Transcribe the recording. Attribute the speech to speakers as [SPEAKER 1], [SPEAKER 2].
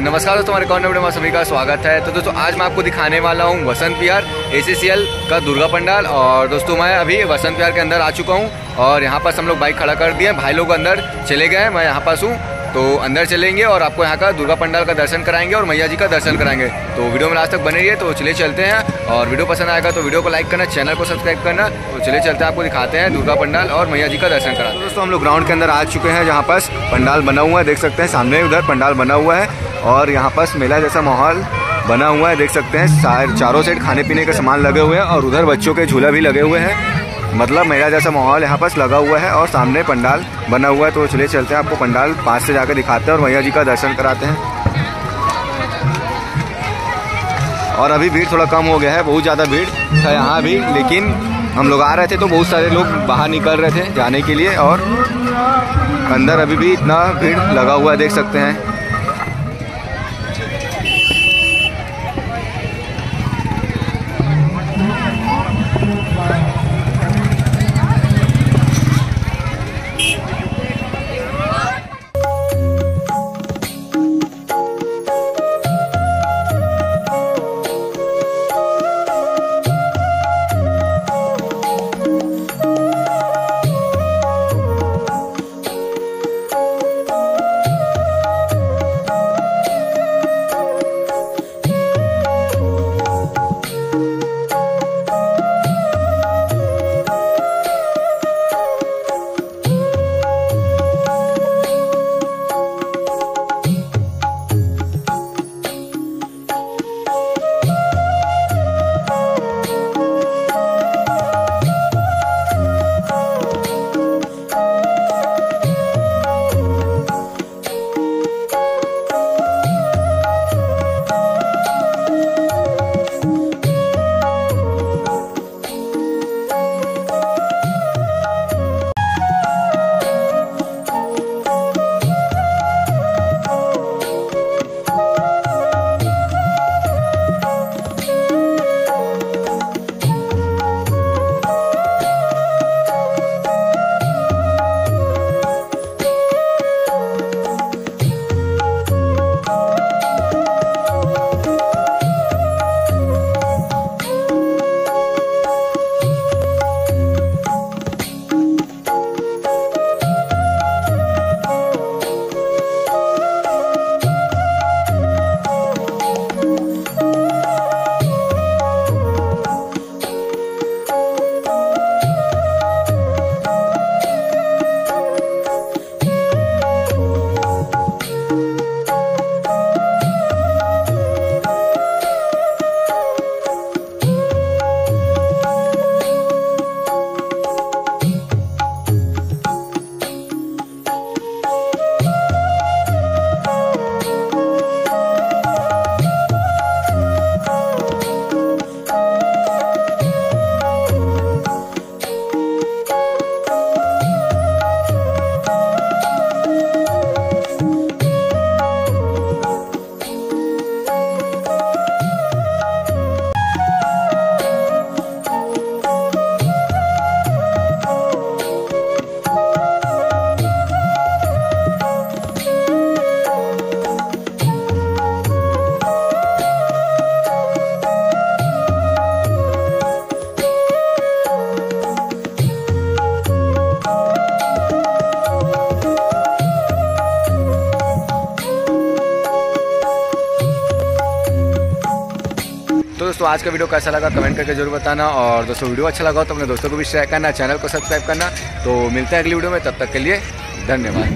[SPEAKER 1] नमस्कार दोस्तों, हमारे कॉर्नर में सभी का स्वागत है। तो दोस्तों, आज मैं आपको दिखाने वाला हूँ वसंत विहार एसीसीएल का दुर्गा पंडाल। और दोस्तों, मैं अभी वसंत विहार के अंदर आ चुका हूँ और यहाँ पास हम लोग बाइक खड़ा कर दिए। भाई लोग अंदर चले गए मैं यहाँ पास हूँ। तो अंदर चलेंगे और आपको यहाँ का दुर्गा पंडाल का दर्शन कराएँगे और मैया जी का दर्शन कराएँगे। तो वीडियो में लास्ट तक बने रहिए तो चले चलते हैं। और वीडियो पसंद आएगा तो वीडियो को लाइक करना, चैनल को सब्सक्राइब करना। तो चले चलते हैं, आपको दिखाते हैं दुर्गा पंडाल और मैया जी का दर्शन करा तो दोस्तों, हम लोग ग्राउंड के अंदर आ चुके हैं, जहाँ पास पंडाल बना हुआ है। देख सकते हैं, सामने उधर पंडाल बना हुआ है। और यहाँ पास मेला जैसा माहौल बना हुआ है, देख सकते हैं। चारों साइड खाने पीने के सामान लगे हुए हैं और उधर बच्चों के झूला भी लगे हुए हैं। मतलब मेला जैसा माहौल यहाँ पास लगा हुआ है और सामने पंडाल बना हुआ है। तो चले चलते हैं, आपको पंडाल पास से जाकर दिखाते हैं और मैया जी का दर्शन कराते हैं। और अभी भीड़ थोड़ा कम हो गया है, बहुत ज़्यादा भीड़ था यहाँ भी, लेकिन हम लोग आ रहे थे तो बहुत सारे लोग बाहर निकल रहे थे जाने के लिए और अंदर अभी भी इतना भीड़ लगा हुआ है, देख सकते हैं। दोस्तों, आज का वीडियो कैसा लगा कमेंट करके ज़रूर बताना। और दोस्तों, वीडियो अच्छा लगा तो अपने दोस्तों को भी शेयर करना चैनल को सब्सक्राइब करना। तो मिलते हैं अगली वीडियो में, तब तक के लिए धन्यवाद।